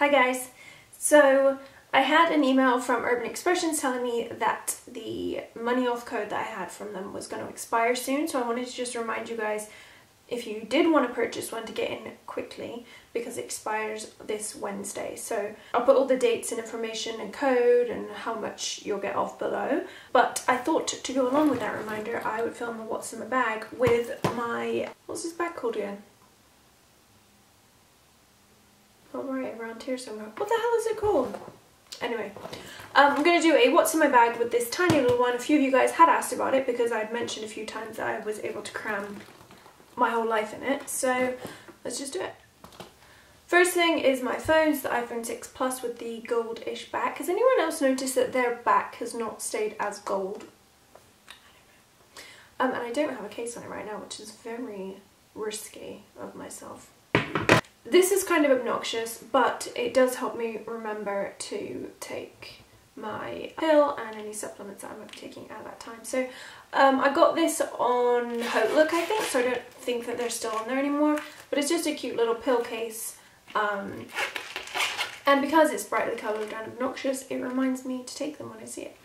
Hi guys! So I had an email from Urban Expressions telling me that the money off code that I had from them was going to expire soon so I wanted to just remind you guys if you did want to purchase one to get in quickly because it expires this Wednesday. So I'll put all the dates and information and code and how much you'll get off below. But I thought to go along with that reminder I would film a what's in my bag with my, what's this bag called again? Oh right, around here somewhere. What the hell is it called? Anyway, um, I'm going to do a what's in my bag with this tiny little one. A few of you guys had asked about it because I'd mentioned a few times that I was able to cram my whole life in it. So let's just do it. First thing is my phone's the iPhone 6 Plus with the gold-ish back. Has anyone else noticed that their back has not stayed as gold? Um, and I don't have a case on it right now, which is very risky of myself. This is kind of obnoxious, but it does help me remember to take my pill and any supplements that I might be taking at that time. So um, I got this on Look, I think, so I don't think that they're still on there anymore. But it's just a cute little pill case. Um, and because it's brightly coloured and obnoxious, it reminds me to take them when I see it.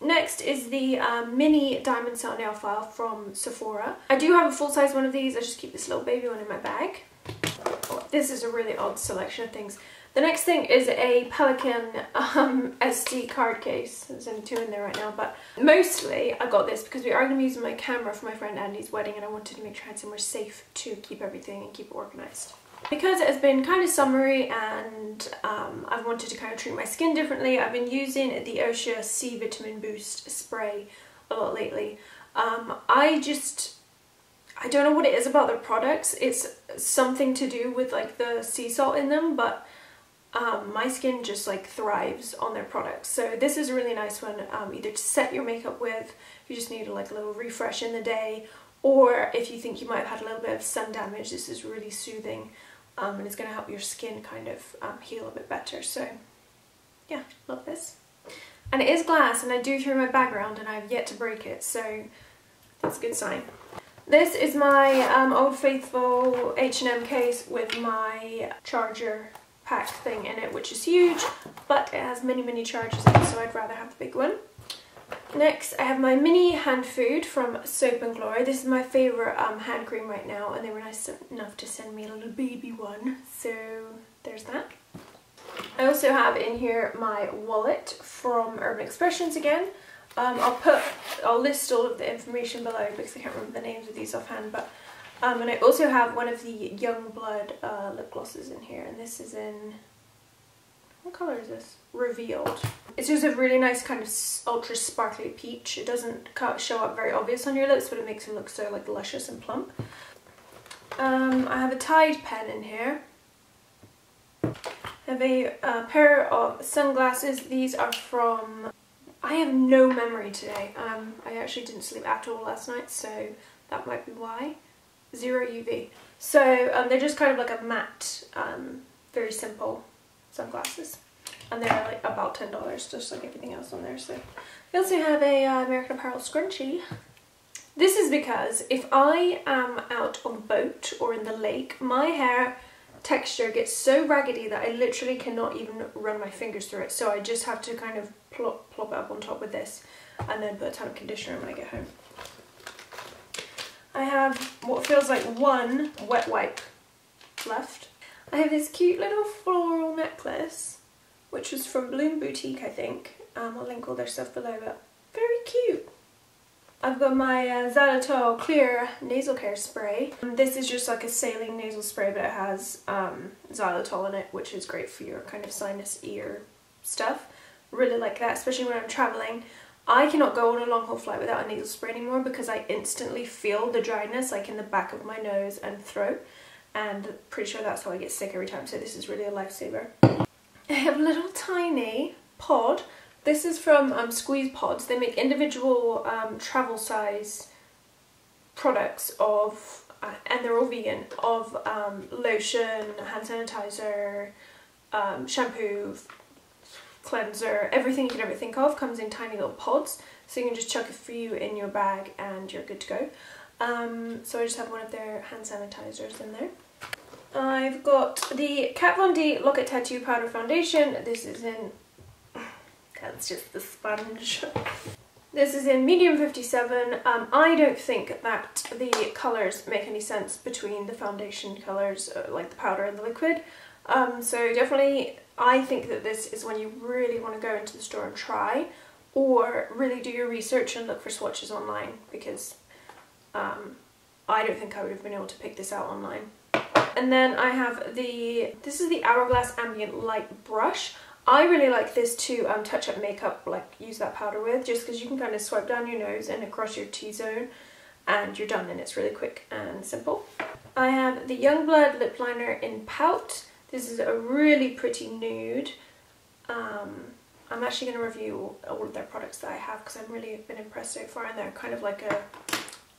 Next is the um, mini Diamancel nail file from Sephora. I do have a full-size one of these. I just keep this little baby one in my bag. This is a really odd selection of things. The next thing is a Pelican um, SD card case. There's only two in there right now, but mostly I got this because we are going to be using my camera for my friend Andy's wedding and I wanted to make sure I had somewhere safe to keep everything and keep it organised. Because it has been kind of summery and um, I've wanted to kind of treat my skin differently, I've been using the Osea C Vitamin Boost spray a lot lately. Um, I just, I don't know what it is about their products. It's something to do with like the sea salt in them, but um, my skin just like thrives on their products. So this is a really nice one um, either to set your makeup with, if you just need like a little refresh in the day, or if you think you might have had a little bit of sun damage, this is really soothing um, and it's going to help your skin kind of um, heal a bit better. So yeah, love this. And it is glass and I do throw my bag around and I've yet to break it, so that's a good sign. This is my um, Old Faithful H&M case with my charger pack thing in it, which is huge, but it has many, many charges in it, so I'd rather have the big one. Next, I have my mini hand food from Soap and Glory. This is my favourite um, hand cream right now, and they were nice enough to send me a little baby one, so there's that. I also have in here my wallet from Urban Expressions again. Um, I'll put, I'll list all of the information below because I can't remember the names of these offhand, but um, and I also have one of the Youngblood uh, lip glosses in here, and this is in, what colour is this? Revealed. It's just a really nice kind of ultra sparkly peach. It doesn't show up very obvious on your lips, but it makes them look so like luscious and plump. Um, I have a Tide pen in here. I have a uh, pair of sunglasses. These are from... I have no memory today. Um, I actually didn't sleep at all last night, so that might be why zero UV. So um, they're just kind of like a matte, um, very simple sunglasses. And they're like about $10, just like everything else on there. So we also have a uh, American Apparel scrunchie. This is because if I am out on the boat or in the lake, my hair texture gets so raggedy that I literally cannot even run my fingers through it. So I just have to kind of plop, plop it up on top with this and then put a ton of conditioner when I get home. I have what feels like one wet wipe left. I have this cute little floral necklace, which was from Bloom Boutique, I think. Um, I'll link all their stuff below, but very cute. I've got my uh, Xylitol Clear Nasal Care Spray. Um, this is just like a saline nasal spray, but it has um, xylitol in it, which is great for your kind of sinus ear stuff. Really like that, especially when I'm traveling. I cannot go on a long haul flight without a nasal spray anymore because I instantly feel the dryness like in the back of my nose and throat and pretty sure that's how I get sick every time so this is really a lifesaver. I have a little tiny pod. This is from um, Squeeze Pods. They make individual um, travel size products of, uh, and they're all vegan, of um, lotion, hand sanitizer, um, shampoo, cleanser, everything you could ever think of comes in tiny little pods. So you can just chuck a few in your bag and you're good to go. Um, so I just have one of their hand sanitizers in there. I've got the Kat Von D Lock It Tattoo Powder Foundation. This is in, that's just the sponge. This is in medium 57. Um, I don't think that the colours make any sense between the foundation colours, uh, like the powder and the liquid. Um, so definitely I think that this is when you really want to go into the store and try or really do your research and look for swatches online because um, I don't think I would have been able to pick this out online. And then I have the, this is the Hourglass Ambient Light Brush. I really like this to um, touch up makeup, like use that powder with, just because you can kind of swipe down your nose and across your T-zone and you're done and it's really quick and simple. I have the Youngblood Lip Liner in Pout. This is a really pretty nude. Um, I'm actually going to review all of their products that I have because I've really been impressed so far and they're kind of like a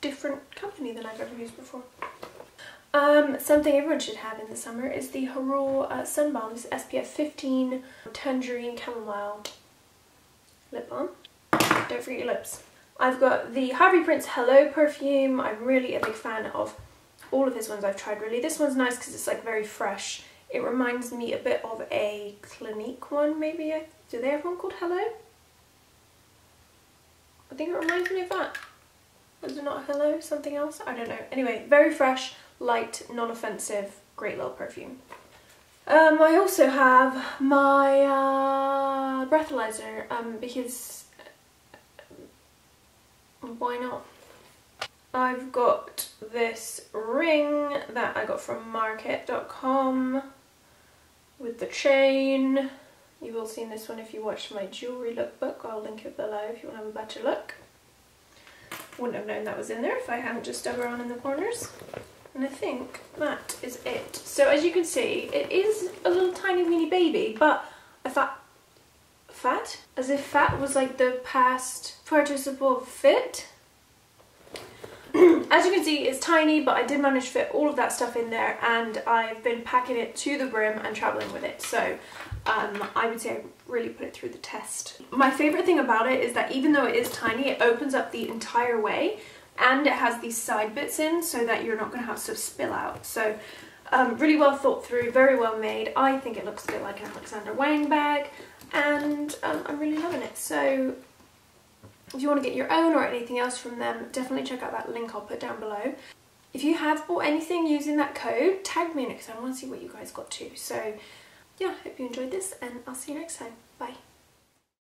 different company than I've ever used before. Um, something everyone should have in the summer is the Hurraw uh, Sun Balm. This SPF 15 Tangerine Chamomile Lip Balm. Don't forget your lips. I've got the Harvey Prince Hello perfume. I'm really a big fan of all of his ones I've tried really. This one's nice because it's like very fresh. It reminds me a bit of a Clinique one maybe. Do they have one called Hello? I think it reminds me of that. Was it not Hello? Something else? I don't know. Anyway, very fresh, light, non-offensive, great little perfume. Um, I also have my uh, breathalyzer um, because why not? I've got this ring that I got from markkit.com with the chain. You've all seen this one if you watched my jewellery lookbook. I'll link it below if you want to have a better look. Wouldn't have known that was in there if I hadn't just dug around in the corners. And I think that is it. So as you can see, it is a little tiny weeny baby, but I thought, fat? As if fat was like the past participle fit. as you can see, it's tiny, but I did manage to fit all of that stuff in there and I've been packing it to the brim and traveling with it. So um, I would say I really put it through the test. My favorite thing about it is that even though it is tiny, it opens up the entire way and it has these side bits in so that you're not going to have to spill out. So um, really well thought through, very well made. I think it looks a bit like an Alexander Wang bag and um, I'm really loving it. So if you want to get your own or anything else from them, definitely check out that link I'll put down below. If you have bought anything using that code, tag me in it because I want to see what you guys got too. So yeah, hope you enjoyed this and I'll see you next time. Bye.